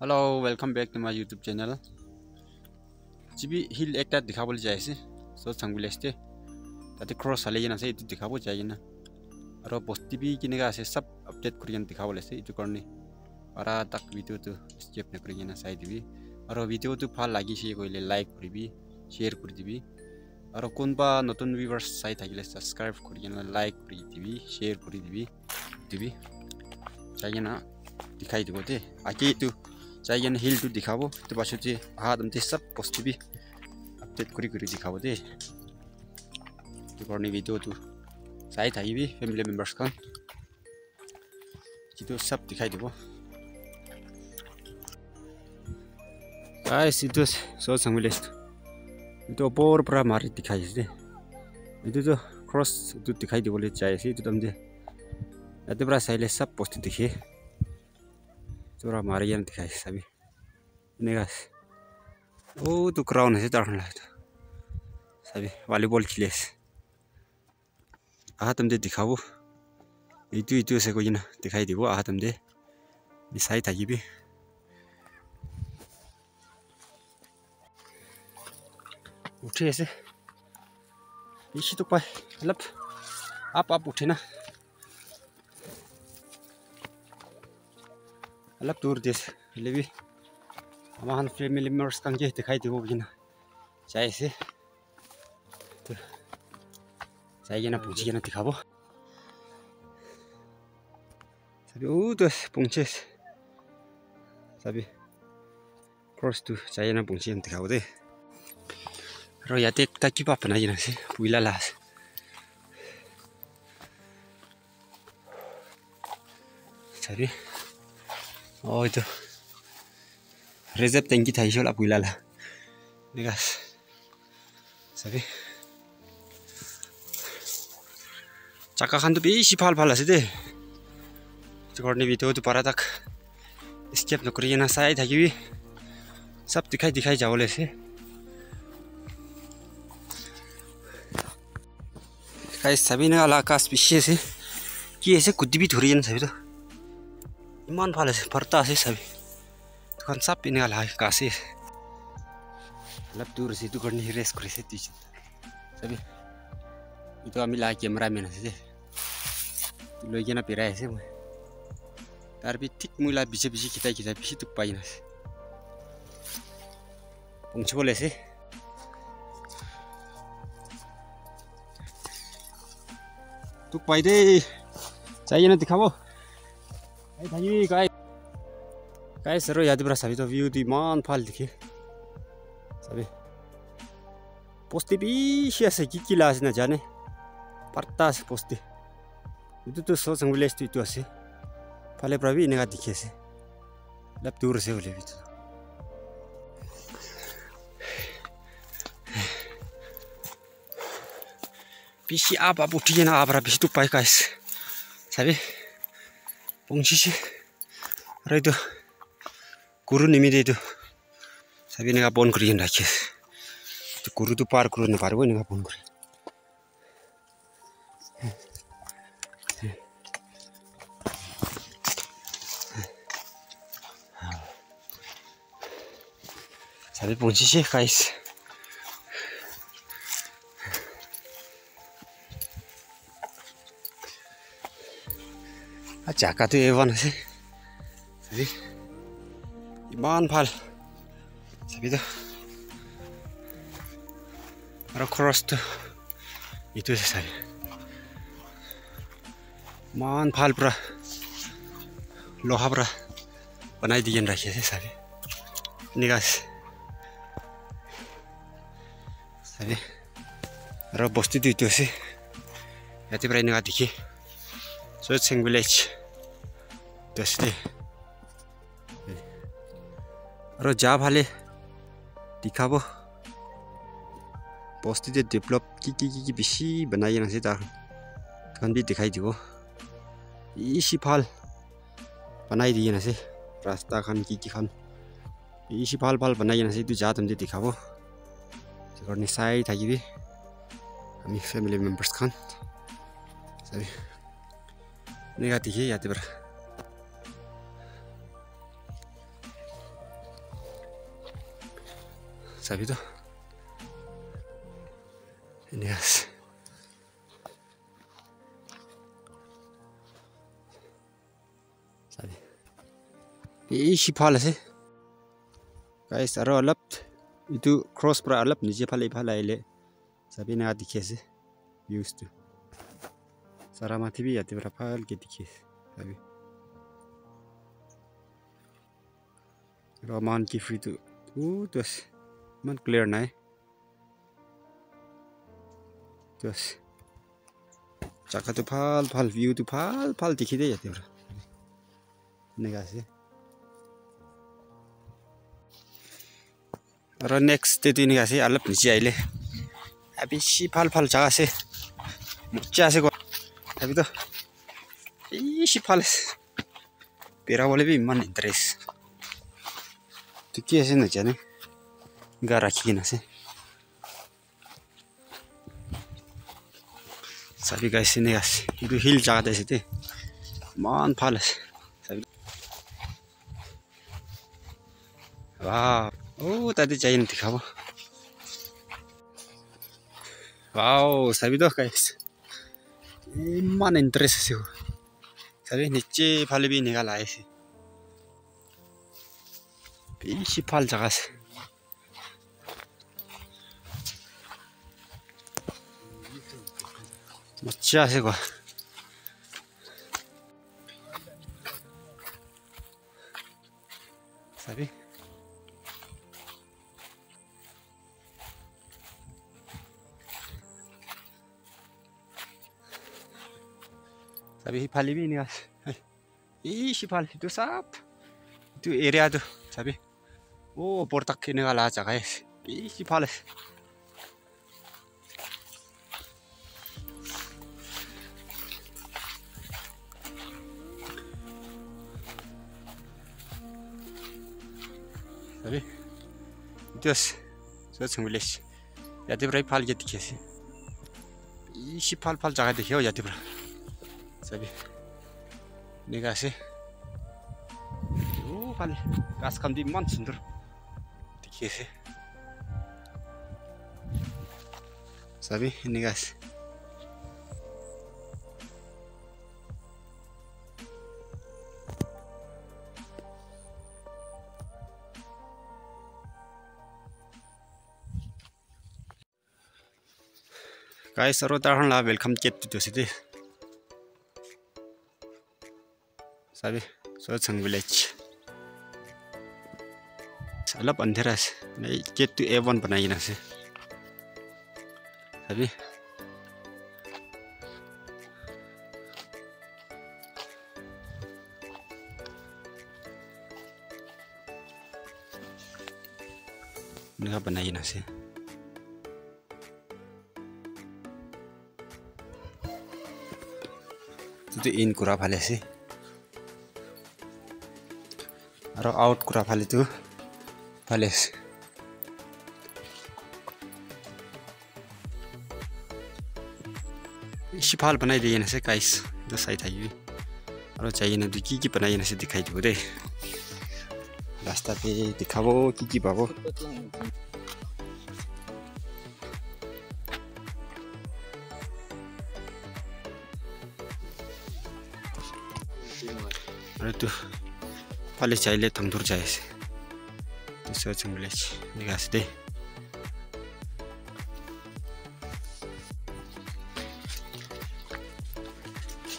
hello welcome back to my YouTube channel जिबी हिल एक दिखाबो जायसे सो संगुलेस्ते ताते क्रॉस हाले ना से इतु दिखाबो चाहिए ना और पोस्ट भी किने का से सब अपडेट करियन दिखाबो लेसे इतु करने और तक वीडियो तो स्किप न करियन साइड भी और वीडियो तो ভাল লাগিছে কইলে লাইক করিবি শেয়ার করে দিবি আর কোনবা নতুন ভিউয়ার্স চাই থাকিলে সাবস্ক্রাইব করি লাইক করে দিবি শেয়ার করে দিবি দিবি চাই না দিখাই দিব দে जायगेन हिल टू दिखाबो। तो बाशुची हाथ हमते सब पोस्टी भी अपडेट करी करी दिखाबो दे तो करने वीडियो तो साइड आई भी फैमिली मेंबर्स का। जी तो सब दिखाई देबो आई इतो सो संगले इतो बोर पूरा मारी दिखाई दे। इतो तो क्रॉस तो दिखाई देबो ले चाहिए इतो तुम दे। पूरा साइड सब पोस्टी दिखे। चोरा मारे जान दिखाई सभी निकास ओ तो क्राउन है तो सभी वॉलीबॉल खिले आह तुम दे दिखाओ इतु इतु से कोई ना दिखाई देव आह तुम दे मिसाई था ये भी उठे ऐसे इसी तो पाए लप आप आप उठे ना अलग दूर देश भी हमारे फैमिली मेंबर्स कंगे दिखाई दे वो भी ना चाहे से तो चाहिए ना पूछिए ना दिखाओ सभी ओ तो पूछे सभी क्रॉस तो चाहिए ना पूछिए ना दिखाओ दे रो या देख तक की पापा ना ये ना से पुइला लास सभी Oh itu shola pula lah Ini guys Sabi Cakakan tu bisi pal pal sih deh Cakap video para tak Setiap nukri yang saya thagi bi सब दिखाई दिखाई जाओ ले से सभी ने आकाश पीछे से कि ऐसे कुछ भी है सभी तो sabi itu ambil lagi kamera mana sih lo lagi na pirai sih tapi tik mulai bisa bisa kita kita bisa tuh pakai nasi pungsi boleh sih guys र यदि ब्रा साबित व्यू दि मान फाल दिखे साबे पोस्ते बिशे से किकिलास ना जाने पर्तास पोस्ते इतु तो सो संग विलेस्ट इतु असे फाले प्रवी ने गा दिखे से लब दूर से बोले बित बिशे आ बाबू ठीक ना आबरा बिशे तो पाई गाइस साबे 뽕치시 그래도 구루님이 돼도 사비 내가 본 그리긴 라키 구루도 파르 구루는 바르고 내가 본 그리 사비 뽕치시 가이스 जगह एवान आज इन भल चाबी तो और खरस तो ये सर इन भल पूरा लोहा पूरा बनाई दिए रखी से सर निगास सर और बस्ती दुटो से ये प्राय निगा देखी सो सेंग विलेज त्यसले र जाभाले दिखाबो पोस्टिजे डेभलप कि कि कि बेसी बनाइरहेको छ कन भी दिखाई दिखाइदियो इसी फाल बनाई दिए ना से रास्ता खान की की खान इसी फाल फाल बनाइए ना से तू जा तुमसे दिखाओ करने साई था फैमिली मेंबर्स खान सभी नहीं आती है पर sabe tu visto? Genial. ¿Sabe? Y si palas, eh. Guys, aro alap. Itu cross pra alap nije pala pala ile. Sabi na dikesi. Eh. Used to. Saramati bi yati berapa lagi dikesi. Sabi. Roman Kifri tu. Tu terus. Tus man clear tus jaka tu phal phal view tu phal phal dikhi de yate pra nega ase र next त्यो बेसी फालफाल जग्गा से मुच्चा से tapi tuh isi fals pera boleh bi man interest tu kia sih nak गएर राखिकन से सबि guys नै आएपछि हिल जगा देखिओ त चाहिन थिए खाओ सबै दोस गाइस इमान इन्ट्रेस्ट आबि निचे फाली गा ल्या बेसी फाल जगास से मज़ा से को सभी itu sap. Itu area tuh sabi. Oh portak ini kalah aja guys. Ih सबी, त्यो सोच छु मैले यादीपुरै फालिक देखिएछु इसी फाल फाल जग्गा देखेँ हौ याद पुरा सबै यने गर्छ फालि घाँस खम्ती इमान सुन्दुर देखिएछ सबै यने गर्छ guys saro tarhan la welcome ket to sidi sabi so chang village alap andhera se nei get to a1 banai na se sabi Nggak banai na se त्यो इन कुरा फालेपछि र आउट कुरा फाले त्यो फालेस सिफाल बनाइदिएन चाहिँ काइस दसैँ थाइ र चाहिएन त्यो के के बनाइएन चाहिँ देखाइदियो दे रास्ता पे देखाबो के के भएको तू Pali chaile tangdur jaise. To searching village. Nigas de.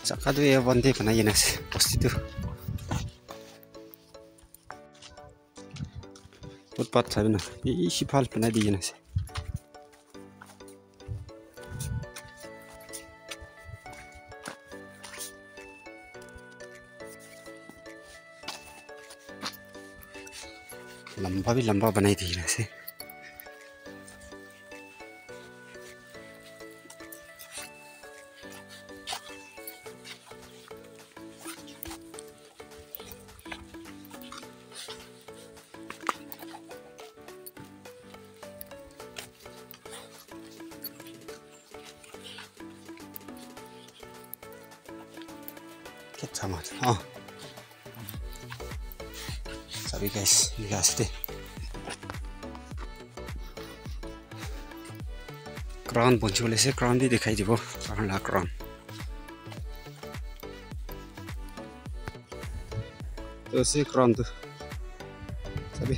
Sakadu ya bande kana yenas. Posti tu. Footpath sabi na. Isi phal pana di yenas. लंबा भी लंबा बनाई थी वैसे 괜찮아. 어. Sabi guys, bigas deh. Crown भन्छु बोले चाहिँ क्राउन भी देखाइदियो ला क्राउन त्यो चाहिँ क्राउन त सबै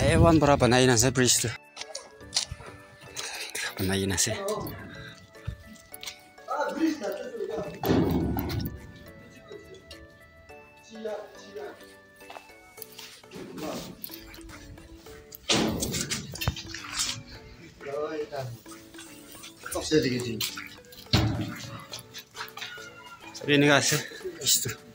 Ewan para panay na sa bridge to. Panay na siya. Ni kasi, isto.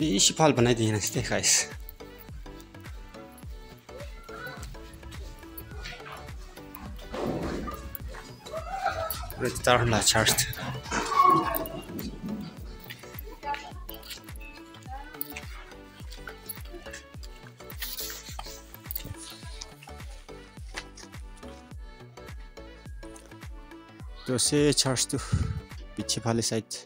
इसी फाल बनाइदिएन यस्तै खाइस चाडलाई चार्ज त्यो से चार्ज तो पीछे वाले side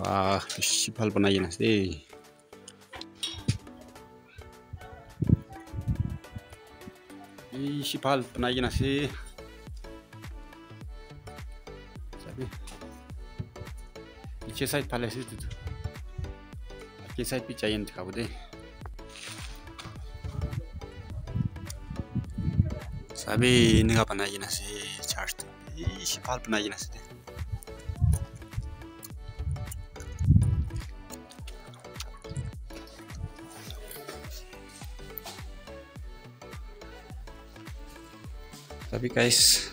와 씨발 번하긴 하세 이 씨발 번하긴 하세 sabe 이제 사이트 팔레스 두두 이제 사이트 피자이언트 가보대. sabe nega 번하긴 하세 차트 이 씨발 번하긴 하세 tapi guys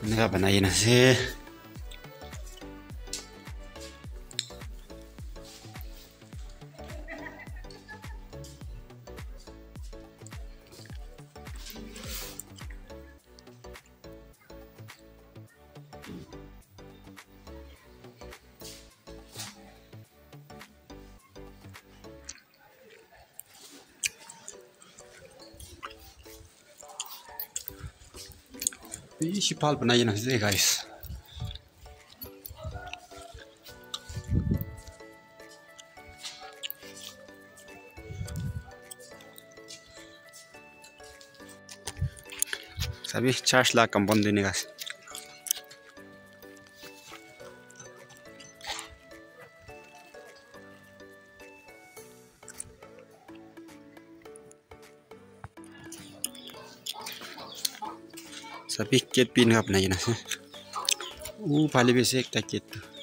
bener apa nanya sih? बेसी पाल बनाइदिनुहोस् है गाइस सभी चार लाख कम बन देने Tapi cat pin apa nanya nasi. Uh, paling besar kita cat.